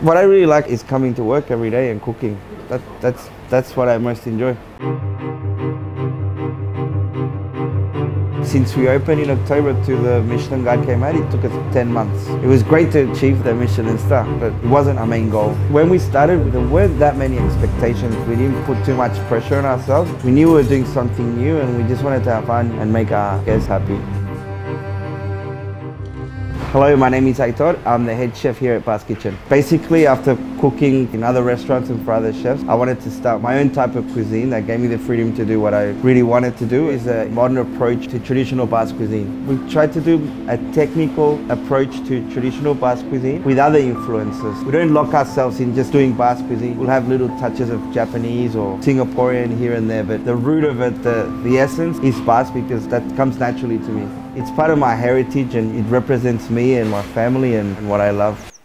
What I really like is coming to work every day and cooking. That, that's, that's what I most enjoy. Since we opened in October to the Michelin Guide came out, it took us 10 months. It was great to achieve the Michelin star, but it wasn't our main goal. When we started, there weren't that many expectations. We didn't put too much pressure on ourselves. We knew we were doing something new and we just wanted to have fun and make our guests happy. Hello, my name is Aitor. I'm the head chef here at Basque Kitchen. Basically, after cooking in other restaurants and for other chefs, I wanted to start my own type of cuisine that gave me the freedom to do what I really wanted to do is a modern approach to traditional Basque cuisine. We tried to do a technical approach to traditional Basque cuisine with other influences. We don't lock ourselves in just doing Basque cuisine. We'll have little touches of Japanese or Singaporean here and there, but the root of it, the, the essence is Basque because that comes naturally to me. It's part of my heritage and it represents me and my family and, what I love.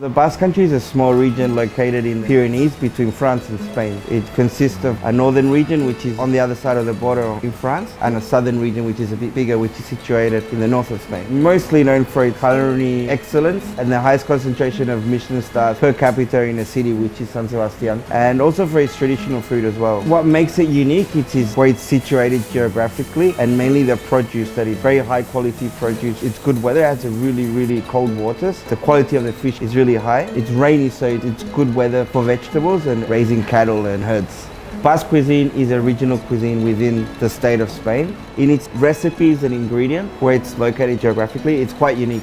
The Basque Country is a small region located in the Pyrenees between France and Spain. It consists of a northern region which is on the other side of the border in France and a southern region which is a bit bigger which is situated in the north of Spain. Mostly known for its culinary excellence and the highest concentration of Michelin stars per capita in the city which is San Sebastian and also for its traditional food as well. What makes it unique it is where it's situated geographically and mainly the produce that is very high quality produce. It's good weather, it has a really really cold waters. The quality of the fish is really really high. It's rainy, so it's good weather for vegetables and raising cattle and herds. Basque cuisine is a regional cuisine within the state of Spain. In its recipes and ingredients, where it's located geographically, it's quite unique.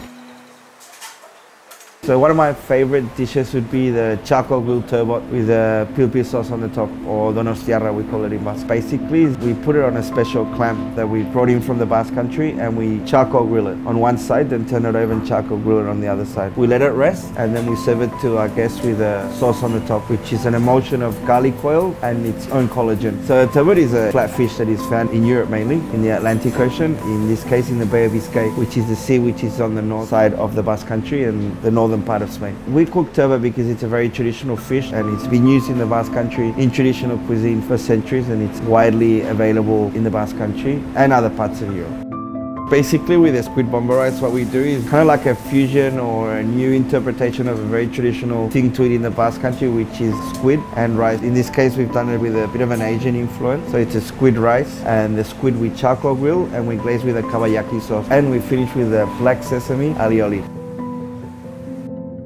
So one of my favorite dishes would be the charcoal grilled turbot with a pil sauce on the top, or donostiarra we call it in Basque. Basically, we put it on a special clamp that we brought in from the Basque country and we charcoal grill it on one side, then turn it over and charcoal grill it on the other side. We let it rest and then we serve it to our guests with a sauce on the top, which is an emulsion of garlic oil and its own collagen. So turbot is a flatfish that is found in Europe mainly, in the Atlantic Ocean, in this case in the Bay of Biscay, which is the sea which is on the north side of the Basque country and the northern northern part of Spain. We cook turbot because it's a very traditional fish and it's been used in the Basque Country in traditional cuisine for centuries and it's widely available in the Basque Country and other parts of Europe. Basically with the squid bomba rice what we do is kind of like a fusion or a new interpretation of a very traditional thing to eat in the Basque country which is squid and rice. In this case we've done it with a bit of an Asian influence so it's a squid rice and the squid we charcoal grill and we glaze with a kabayaki sauce and we finish with a black sesame alioli.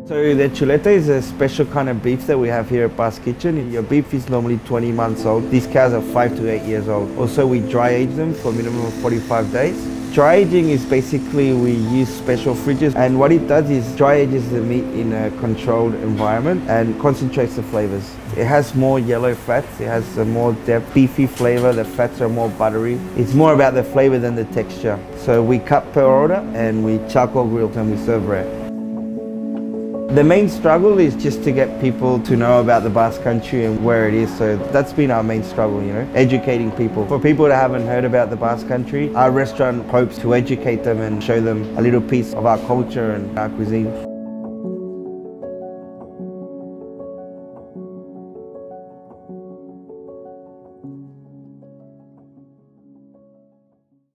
So the chuleta is a special kind of beef that we have here at Basque Kitchen. Your beef is normally 20 months old. These cows are 5 to 8 years old. Also we dry age them for a minimum of 45 days. Dry aging is basically we use special fridges and what it does is dry ages the meat in a controlled environment and concentrates the flavors. It has more yellow fats, it has a more depth, beefy flavor, the fats are more buttery. It's more about the flavor than the texture. So we cut per order and we charcoal grill and we serve rare. The main struggle is just to get people to know about the Basque Country and where it is. So that's been our main struggle, you know, educating people. For people that haven't heard about the Basque Country, our restaurant hopes to educate them and show them a little piece of our culture and our cuisine.